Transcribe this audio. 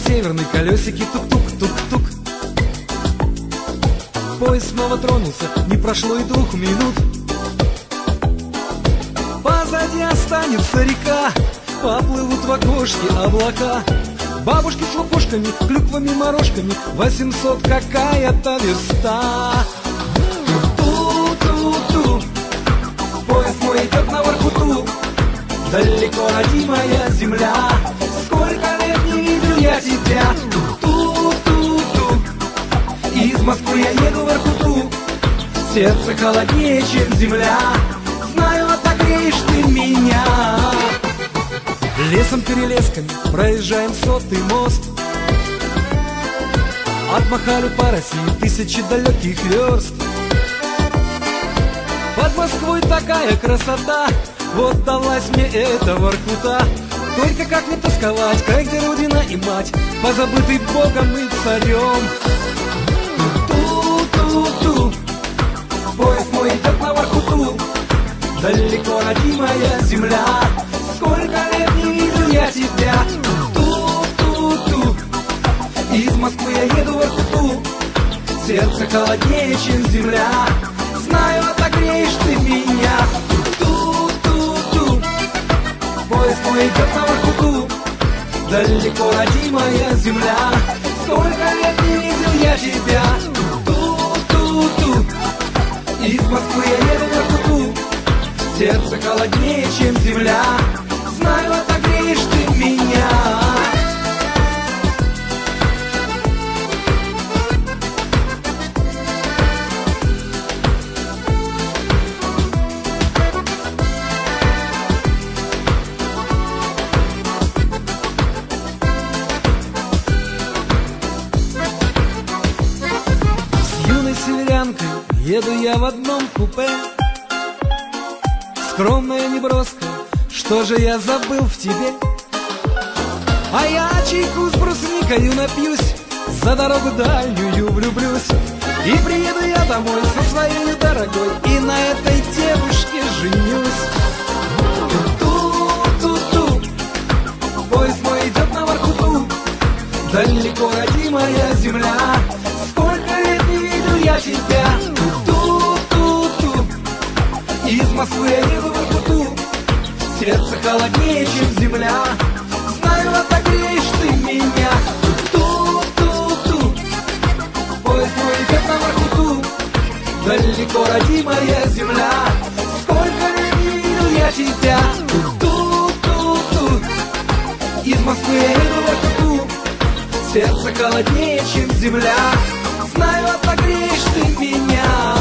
северной колесики тук-тук-тук-тук. Поезд снова тронулся, не прошло и двух минут. Позади останется река, поплывут в окошке облака. Бабушки с лукошками, клюквами, морожками, 800 какая-то верста. Ту-ту-ту, поезд мой идет на Воркуту, далеко родимая земля. Сколько лет не видел я тебя, ту-ту-ту, из Москвы я еду в Воркуту, сердце холоднее, чем земля. Знаю, отогреешь ты меня. Лесом перелесками проезжаем сотый мост. Отмахали по России тысячи далеких верст. Под Москвой такая красота. Вот далась мне эта Воркута Только как не тосковать, край, где родина и мать Позабытый Богом и царем. Ту-ту-ту Поезд мой идет на Воркуту Далеко родимая земля. Сколько лет не видел я тебя. Ту-ту-ту Из Москвы я еду в Иркуту Сердце холоднее, чем земля Поезд мой идет на Воркуту Далеко родимая земля Сколько лет не видел я тебя Ту-ту-ту Из Москвы я еду в Воркуту Сердце холоднее, чем земля еду я в одном купе Скромная неброска, что же я забыл в тебе? А я чайку с брусникою напьюсь, за дорогу дальнюю влюблюсь. И приеду я домой со своей дорогой, и на этой девушке женюсь. Ту-ту-ту, поезд мой идет на Воркуту, далеко родимая земля. Сколько лет не видел я тебя, из Москвы я еду в Иркуту. Сердце холоднее, чем земля. Знаю, отогреешь ты меня. Ту-ту-ту Поезд мой идет на Воркуту. Далеко родимая земля. Сколько не видел я тебя. Ту-ту-ту Из Москвы я еду в Иркуту Сердце холоднее, чем земля. Знаю, отогреешь ты меня.